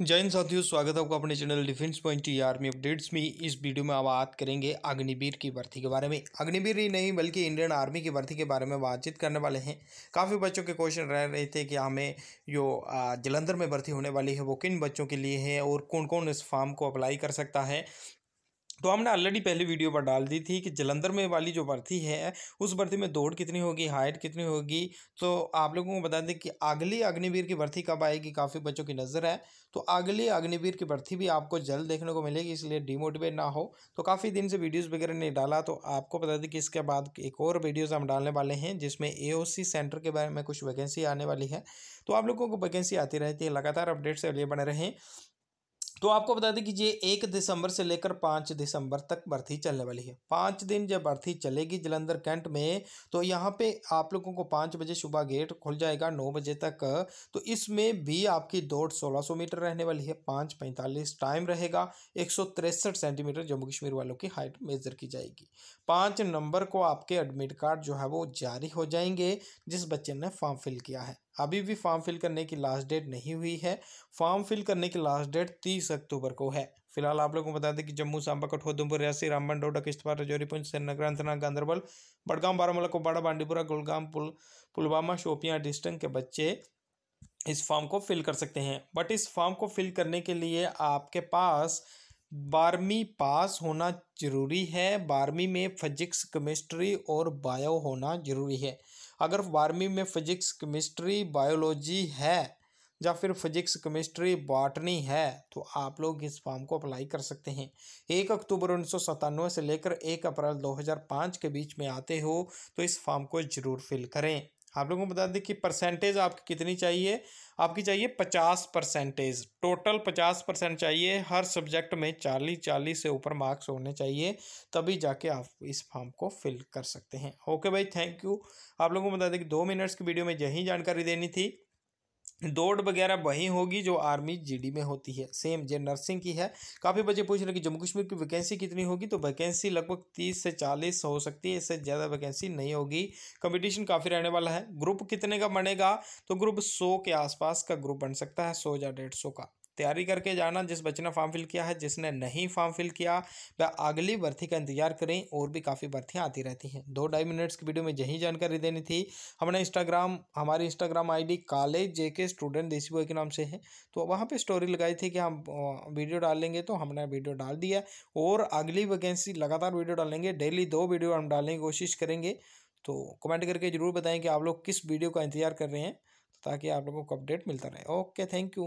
जय हिंद साथियों, स्वागत है आपका अपने channel defence point T army updates में। इस वीडियो में आप बात करेंगे अग्निवीर की भर्ती के बारे में। अग्निवीर ही नहीं, बल्कि इंडियन आर्मी की भर्ती के बारे में बातचीत करने वाले हैं। काफ़ी बच्चों के क्वेश्चन रह रहे थे कि हमें जो जलंधर में भर्ती होने वाली है, वो किन बच्चों के लिए है और कौन कौन इस फॉर्म को अप्लाई कर सकता है। तो हमने ऑलरेडी पहले वीडियो पर डाल दी थी कि जलंधर में वाली जो भर्ती है, उस भर्ती में दौड़ कितनी होगी हाइट कितनी होगी? तो आप लोगों को बता दें कि अगली अग्निवीर की भर्ती कब आएगी? काफ़ी बच्चों की नज़र है। तो अगली अग्निवीर की भर्ती भी आपको जल्द देखने को मिलेगी, इसलिए डिमोटिवेट ना हो। तो काफ़ी दिन से वीडियोज़ वगैरह नहीं डाला तो आपको बता दें कि इसके बाद एक और वीडियोज़ हम डालने वाले हैं, जिसमें एओसी सेंटर के बारे में कुछ वैकेंसी आने वाली है। तो आप लोगों को वैकेंसी आती रहती है, लगातार अपडेट से बने रहें। तो आपको बता दें कि ये एक दिसंबर से लेकर पाँच दिसंबर तक भर्ती चलने वाली है। पाँच दिन जब भर्ती चलेगी जलंधर कैंट में तो यहाँ पे आप लोगों को पाँच बजे सुबह गेट खुल जाएगा नौ बजे तक। तो इसमें भी आपकी दौड़ सोलह सौ मीटर रहने वाली है, पाँच पैंतालीस टाइम रहेगा, एक सौ तिरसठ सेंटीमीटर जम्मू कश्मीर वालों की हाइट मेजर की जाएगी। पाँच नंबर को आपके एडमिट कार्ड जो है वो जारी हो जाएँगे, जिस बच्चे ने फॉर्म फिल किया है। अभी भी फॉर्म फिल करने की लास्ट डेट नहीं हुई है। फॉर्म फिल करने की लास्ट डेट तीस अक्टूबर को है। फ़िलहाल आप लोगों को बता दें कि जम्मू, सांबा कठुआ उधमपुर रियासी, रामबन, डोडा, किश्तवाड़, रजौरी, पुंछ श्रीनगर अंतनाग गांधरबल बड़गाम बारामूला कुपवाड़ा बांडीपुरा, गुलगाम, पुल, पुलवामा, शोपियाँ डिस्ट्रिक्ट के बच्चे इस फॉर्म को फिल कर सकते हैं। बट इस फॉर्म को फिल करने के लिए आपके पास बारहवीं पास होना ज़रूरी है। बारहवीं में फिजिक्स, केमिस्ट्री और बायो होना ज़रूरी है। अगर बारहवीं में फिजिक्स, केमिस्ट्री, बायोलॉजी है या फिर फिजिक्स, केमिस्ट्री, बॉटनी है तो आप लोग इस फॉर्म को अप्लाई कर सकते हैं। एक अक्टूबर उन्नीस सौ सतानवे से लेकर एक अप्रैल 2005 के बीच में आते हो तो इस फॉर्म को ज़रूर फिल करें। आप लोगों को बता दें कि परसेंटेज आपकी कितनी चाहिए? आपकी चाहिए पचास परसेंटेज टोटल पचास परसेंट चाहिए, हर सब्जेक्ट में चालीस चालीस से ऊपर मार्क्स होने चाहिए, तभी जाके आप इस फॉर्म को फिल कर सकते हैं। ओके भाई थैंक यू आप लोगों को बता दें कि दो मिनट्स की वीडियो में यही जानकारी देनी थी। दौड़ वगैरह वही होगी जो आर्मी जीडी में होती है। सेम, जे नर्सिंग की है। काफ़ी बच्चे पूछ रहे कि जम्मू कश्मीर की वैकेंसी कितनी होगी? तो वैकेंसी लगभग तीस से चालीस हो सकती है। इससे ज़्यादा वैकेंसी नहीं होगी। कंपटीशन काफ़ी रहने वाला है। ग्रुप कितने का बनेगा? तो ग्रुप सौ के आसपास का ग्रुप बन सकता है, सौ या डेढ़ सौ का। तैयारी करके जाना, जिस बच्चे ने फॉर्म फिल किया है, जिसने नहीं फॉर्म फिल किया, वह अगली भर्ती का इंतज़ार करें, और भी काफ़ी भर्तियाँ आती रहती हैं। दो ढाई मिनट्स की वीडियो में यही जानकारी देनी थी। हमने इंस्टाग्राम हमारी इंस्टाग्राम आईडी कॉलेज जे के स्टूडेंट देसी बॉय के नाम से है। तो वहाँ पर स्टोरी लगाई थी कि हम वीडियो डालेंगे तो हमने वीडियो डाल दिया। और अगली वैकेंसी लगातार वीडियो डालेंगे डेली दो वीडियो हम डालने की कोशिश करेंगे। तो कमेंट करके ज़रूर बताएँ कि आप लोग किस वीडियो का इंतज़ार कर रहे हैं, ताकि आप लोगों को अपडेट मिलता रहे। Okay thank you